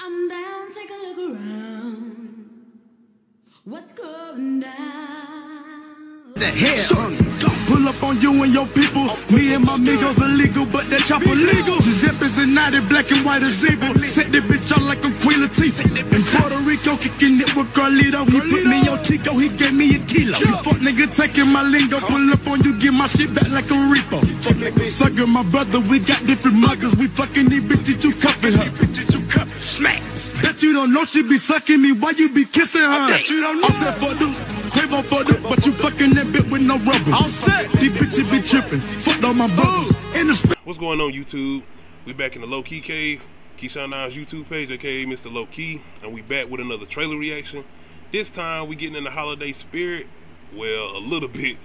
I'm down, take a look around. What's going down? The hell, Pull up on you and your people. Me and my amigos illegal, but that chopper legal. Giuseppe Zanotti, black and white as evil. Set the bitch out like a queen of Latifah. In Puerto Rico, kicking it with Carlito. He put me on Chico, he gave me a kilo. You fuck nigga taking my lingo. Pull up on you, get my shit back like a repo. Sucker, my brother, we got different muggers. We fucking these bitches, you cuffing her. Smack. Bet you don't know she be sucking me. Why you be kissing her? Bet you don't know. I'm set for the Quavo for the, but you fucking that bitch with no rubber. I'm set. These bitches be tripping. Fucked all my brothers. In the sp- What's going on, YouTube? We back in the LowKey Cave, Keyshawn Nine's YouTube page, aka Mr. Low Key, and we back with another trailer reaction. This time we getting in the holiday spirit, well, a little bit,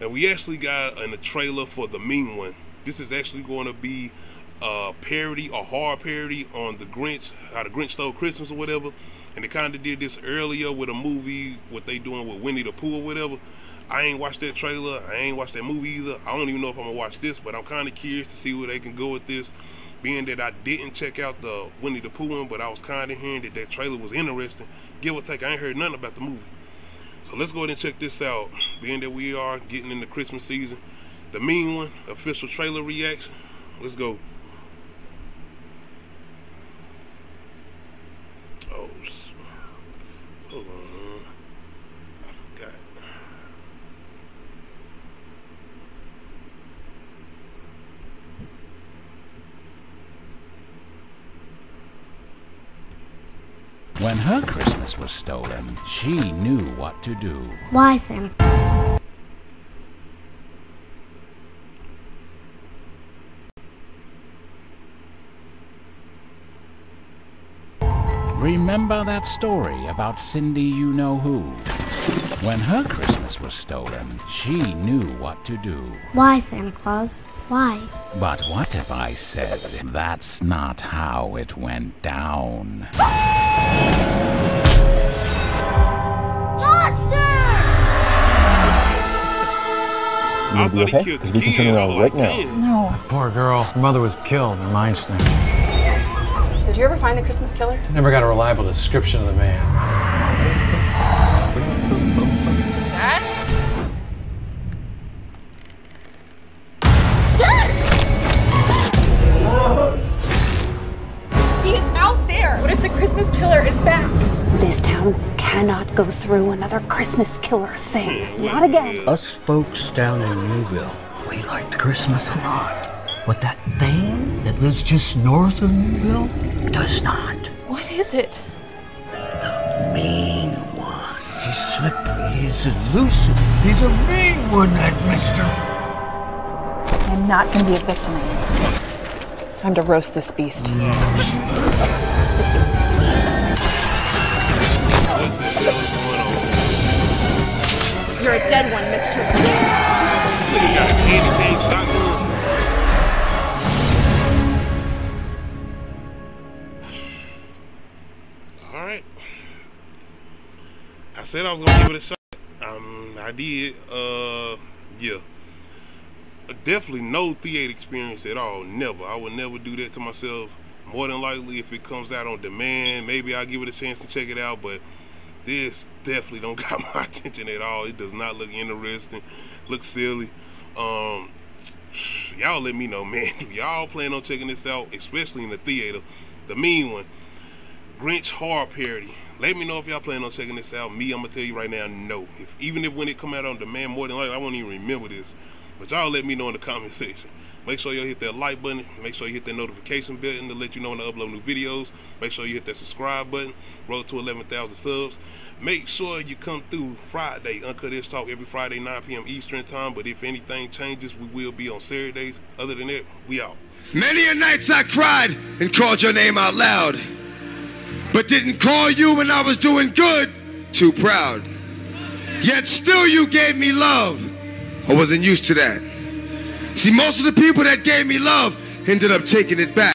and we actually got in the trailer for the Mean One. This is actually going to be a parody, a hard parody on the Grinch, how the Grinch stole Christmas or whatever. And they kind of did this earlier with a movie, what they doing with Winnie the Pooh or whatever. I ain't watched that trailer. I ain't watched that movie either. I don't even know if I'm gonna watch this, but I'm kind of curious to see where they can go with this. Being that I didn't check out the Winnie the Pooh one, but I was kind of hearing that that trailer was interesting. Give or take, I ain't heard nothing about the movie. So let's go ahead and check this out. Being that we are getting in the Christmas season, the Mean One official trailer reaction. Let's go. When her Christmas was stolen, she knew what to do. Why, Santa? Remember that story about Cindy You Know Who? When her Christmas was stolen, she knew what to do. Why, Santa Claus? Why? But what if I said that's not how it went down? I be thought he okay? killed the 'Cause we can kid. turn around right now. damn. No, poor girl. Her mother was killed. Her mind snapped. Did you ever find the Christmas killer? Never got a reliable description of the man. Christmas killer is back? This town cannot go through another Christmas killer thing. Not again. Us folks down in Newville, we liked Christmas a lot. But that thing that lives just north of Newville does not. What is it? The mean one. He's slippery, he's elusive. He's a mean one, that mister. I'm not gonna be a victim anymore. Time to roast this beast. Said I was gonna give it a shot. Um, I did. Uh, yeah. Definitely no theater experience at all. Never. I would never do that to myself. More than likely, if it comes out on demand, maybe I'll give it a chance to check it out. But this definitely don't got my attention at all. It does not look interesting. Looks silly. Um, y'all let me know, man. Y'all plan on checking this out, especially in the theater, the mean one, Grinch horror parody. Let me know if y'all plan on checking this out. Me, I'm gonna tell you right now, no. If even if when it come out on demand, more than likely, I won't even remember this. But y'all let me know in the comment section. Make sure y'all hit that like button. Make sure you hit that notification button to let you know when I upload new videos. Make sure you hit that subscribe button. Roll to 11,000 subs. Make sure you come through Friday. Uncut This Talk every Friday, 9 p.m. Eastern Time. But if anything changes, we will be on Saturdays. Other than that, we out. Many a nights I cried and called your name out loud, but didn't call you when I was doing good. Too proud. Yet still you gave me love. I wasn't used to that. See, most of the people that gave me love ended up taking it back.